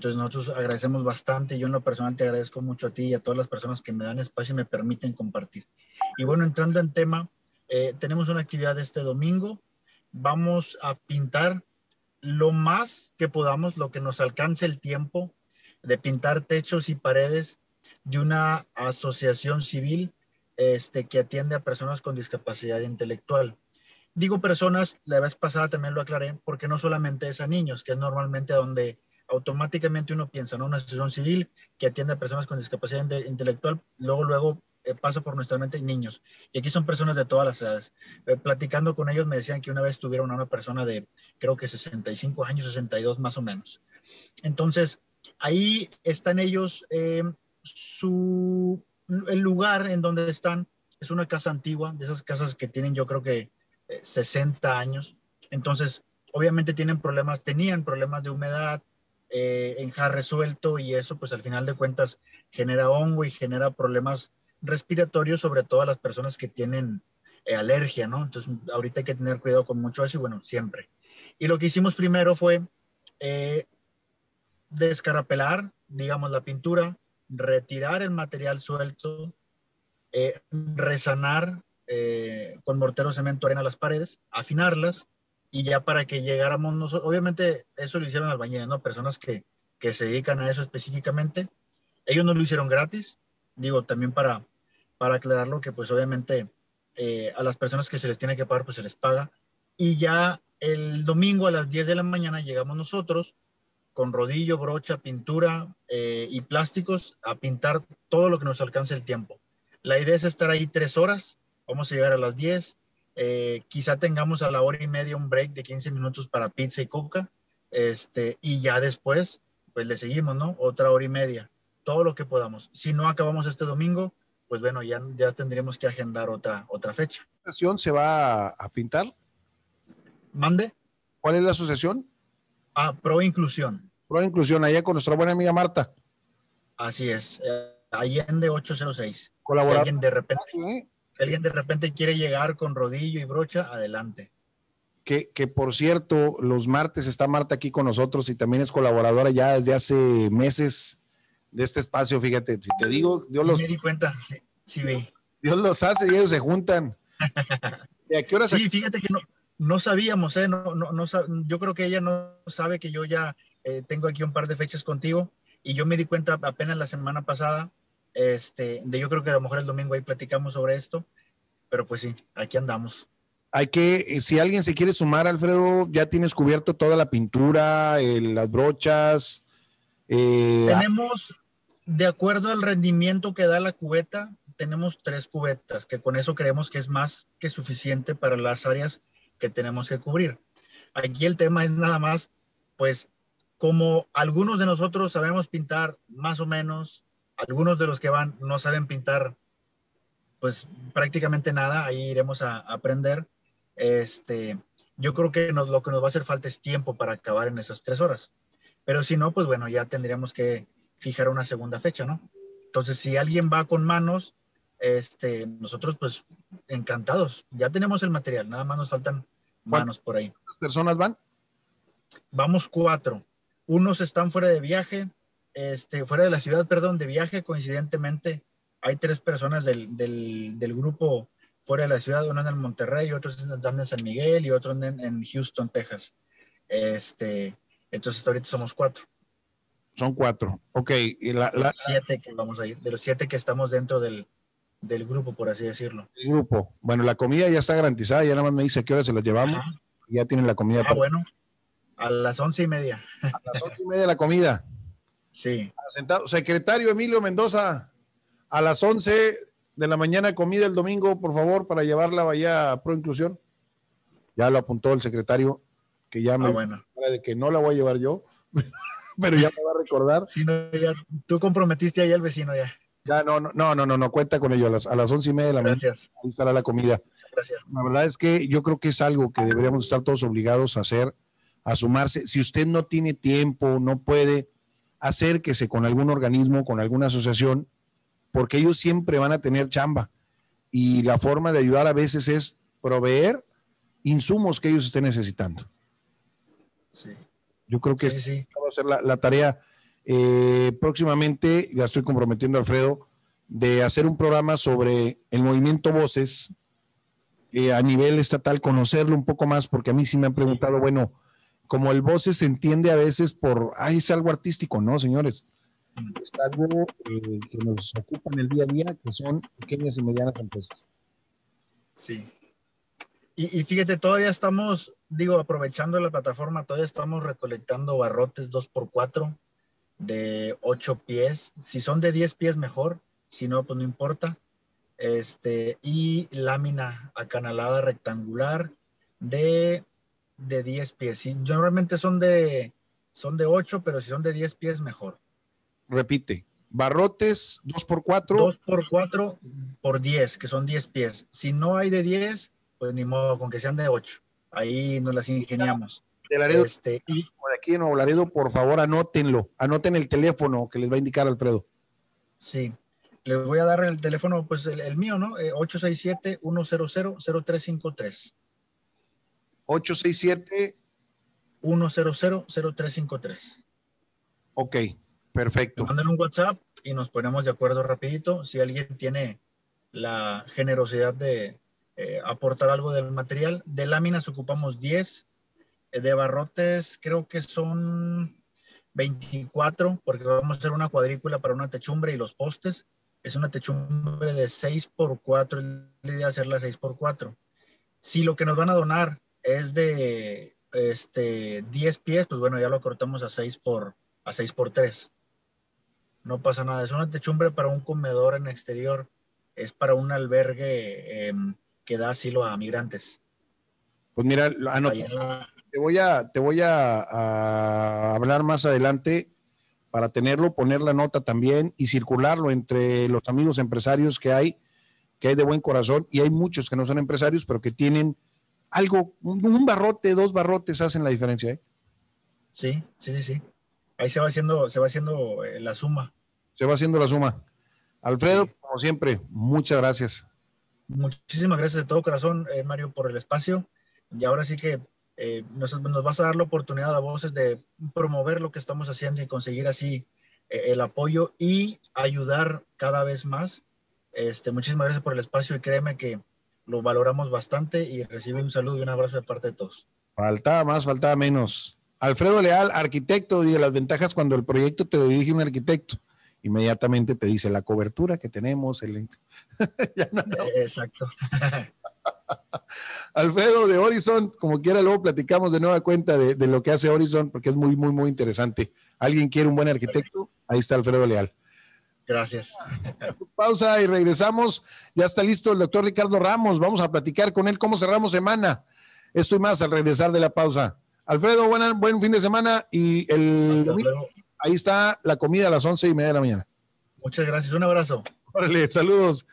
Entonces nosotros agradecemos bastante, yo en lo personal te agradezco mucho a ti y a todas las personas que me dan espacio y me permiten compartir. Y bueno, entrando en tema, eh, tenemos una actividad este domingo, vamos a pintar lo más que podamos, lo que nos alcance el tiempo de pintar techos y paredes de una asociación civil este, que atiende a personas con discapacidad intelectual. Digo personas, la vez pasada también lo aclaré, porque no solamente es a niños, que es normalmente donde automáticamente uno piensa, ¿no? Una asociación civil que atiende a personas con discapacidad intelectual, luego, luego eh, pasa por nuestra mente niños. Y aquí son personas de todas las edades. Eh, platicando con ellos me decían que una vez tuvieron a una persona de, creo que 65 años, 62 más o menos. Entonces, ahí están ellos, eh, su, el lugar en donde están es una casa antigua, de esas casas que tienen yo creo que 60 años. Entonces, obviamente tienen problemas, tenían problemas de humedad, eh, en resuelto y eso pues al final de cuentas genera hongo y genera problemas respiratorios, sobre todo a las personas que tienen eh, alergia, ¿no? Entonces ahorita hay que tener cuidado con mucho eso y bueno, siempre. Y lo que hicimos primero fue eh, descarapelar, digamos, la pintura, retirar el material suelto, eh, resanar con mortero, cemento, arena las paredes, afinarlas y ya para que llegáramos nosotros, obviamente eso lo hicieron albañiles, ¿no? Personas que, que se dedican a eso específicamente. Ellos no lo hicieron gratis, digo, también para, para aclararlo que pues obviamente eh, a las personas que se les tiene que pagar, pues se les paga. Y ya el domingo a las 10 de la mañana llegamos nosotros con rodillo, brocha, pintura eh, y plásticos a pintar todo lo que nos alcance el tiempo. La idea es estar ahí tres horas, vamos a llegar a las 10, eh, quizá tengamos a la hora y media un break de 15 minutos para pizza y coca, este, y ya después, pues le seguimos, ¿no? Otra hora y media, todo lo que podamos. Si no acabamos este domingo, pues bueno, ya, ya tendríamos que agendar otra, otra fecha. ¿La asociación se va a pintar? Mande. ¿Cuál es la asociación? Ah, Pro Inclusión. Pro Inclusión, allá con nuestra buena amiga Marta. Así es, eh, Allende 806. Colaborar. Si alguien de repente, si alguien de repente quiere llegar con rodillo y brocha, adelante. Que, que, por cierto, los martes está Marta aquí con nosotros y también es colaboradora ya desde hace meses de este espacio. Fíjate, si te digo, Dios los. Me di cuenta, sí, sí vi. Dios los hace y ellos se juntan. ¿Y a qué hora Sí, fíjate que no, no sabíamos, ¿eh? No, no, no, yo creo que ella no sabe que yo ya eh, tengo aquí un par de fechas contigo y yo me di cuenta apenas la semana pasada este, de yo creo que a lo mejor el domingo ahí platicamos sobre esto, pero pues sí, aquí andamos. Hay que, eh, si alguien se quiere sumar, Alfredo, ya tienes cubierto toda la pintura, las brochas. Eh, tenemos, de acuerdo al rendimiento que da la cubeta, tenemos tres cubetas, que con eso creemos que es más que suficiente para las áreas que tenemos que cubrir. Aquí el tema es nada más, pues, como algunos de nosotros sabemos pintar más o menos, algunos de los que van no saben pintar pues prácticamente nada, ahí iremos a, aprender. Este, yo creo que nos, lo que nos va a hacer falta es tiempo para acabar en esas tres horas. Pero si no, pues bueno, ya tendríamos que fijar una segunda fecha, ¿no? Entonces, si alguien va con manos, este, nosotros pues encantados. Ya tenemos el material, nada más nos faltan manos por ahí. ¿Cuántas personas van? Vamos cuatro. Unos están fuera de viaje, este, fuera de la ciudad, perdón, de viaje, coincidentemente, hay tres personas del, del, del grupo fuera de la ciudad, uno en Monterrey, otros están en San Miguel y otro en, en, Houston, Texas. Este, entonces ahorita somos cuatro. Son cuatro, ok. Y la, la, siete que vamos a ir, de los siete que estamos dentro del, del grupo, por así decirlo. El grupo. Bueno, la comida ya está garantizada, ya nada más me dice a qué hora se las llevamos. Ajá. Ya tienen la comida. Ah, para... bueno. A las once y media. A las once y media la comida. Sí. Sentado. Secretario Emilio Mendoza, a las 11 de la mañana comida el domingo, por favor, para llevarla allá a Pro Inclusión. Ya lo apuntó el secretario, que ya me ah, bueno. de que no la voy a llevar yo, pero ya me va a recordar. Sí, no, ya, tú comprometiste ahí al vecino ya. Ya, no, no, no, no, no, cuenta con ello. A las, a las once y media de la Gracias. mañana ahí estará la comida. Gracias. La verdad es que yo creo que es algo que deberíamos estar todos obligados a hacer, a sumarse. Si usted no tiene tiempo, no puede, acérquese con algún organismo, con alguna asociación, porque ellos siempre van a tener chamba. Y la forma de ayudar a veces es proveer insumos que ellos estén necesitando. Sí. Yo creo que sí, sí. va a ser la, la, tarea eh, próximamente, ya estoy comprometiendo a Alfredo, de hacer un programa sobre el movimiento Voces eh, a nivel estatal, conocerlo un poco más, porque a mí sí me han preguntado, bueno, como el Voces se entiende a veces por, ay, es algo artístico, ¿no, señores? Es algo eh, que nos ocupa en el día a día, que son pequeñas y medianas empresas. Sí. Y, y, fíjate, todavía estamos, digo, aprovechando la plataforma, todavía estamos recolectando barrotes 2x4 de 8 pies. Si son de 10 pies, mejor. Si no, pues no importa. Este, y lámina acanalada rectangular de, de 10 pies. Normalmente son de, son de 8, pero si son de 10 pies, mejor. Repite. Barrotes 2x4. 2x4 por 10, que son 10 pies. Si no hay de 10, pues ni modo, con que sean de 8. Ahí nos las ingeniamos. De Laredo, este, y, de aquí en Laredo, por favor, anótenlo. Anoten el teléfono que les va a indicar Alfredo. Sí, les voy a dar el teléfono, pues el, el mío, ¿no? Eh, 867-100-0353. 867 100-0353. Ok, perfecto. Manden un WhatsApp y nos ponemos de acuerdo rapidito. Si alguien tiene la generosidad de eh, aportar algo del material, de láminas ocupamos 10 de barrotes creo que son 24, porque vamos a hacer una cuadrícula para una techumbre y los postes. Es una techumbre de 6 por 4, la idea hacerla 6 por 4. Si lo que nos van a donar es de este, 10 pies, pues bueno, ya lo cortamos a 6 por, a 6 por 3. No pasa nada. Es una techumbre para un comedor en exterior. Es para un albergue eh, que da asilo a migrantes. Pues mira, anotamos, te voy a, te voy a, a, hablar más adelante para tenerlo, poner la nota también y circularlo entre los amigos empresarios que hay, que hay de buen corazón, y hay muchos que no son empresarios, pero que tienen algo, un, un barrote, dos barrotes hacen la diferencia. ¿eh? Sí, sí, sí, sí. Ahí se va haciendo, se va haciendo eh, la suma. Se va haciendo la suma. Alfredo, sí. como siempre, muchas gracias. Muchísimas gracias de todo corazón, eh, Mario, por el espacio. Y ahora sí que eh, nos, nos, vas a dar la oportunidad a voces de promover lo que estamos haciendo y conseguir así eh, el apoyo y ayudar cada vez más. Este, muchísimas gracias por el espacio y créeme que lo valoramos bastante y recibe un saludo y un abrazo de parte de todos. Faltaba más, faltaba menos. Alfredo Leal, arquitecto, dice las ventajas cuando el proyecto te lo dirige un arquitecto. Inmediatamente te dice la cobertura que tenemos. El... no, no. Exacto. Alfredo de Horizon, como quiera, luego platicamos de nueva cuenta de, de, lo que hace Horizon, porque es muy, muy, muy interesante. ¿Alguien quiere un buen arquitecto? Ahí está Alfredo Leal. Gracias. Pausa y regresamos. Ya está listo el doctor Ricardo Ramos. Vamos a platicar con él cómo cerramos semana. Esto y más al regresar de la pausa. Alfredo, buena, buen fin de semana y el ahí está la comida a las once y media de la mañana. Muchas gracias, un abrazo. Órale, saludos.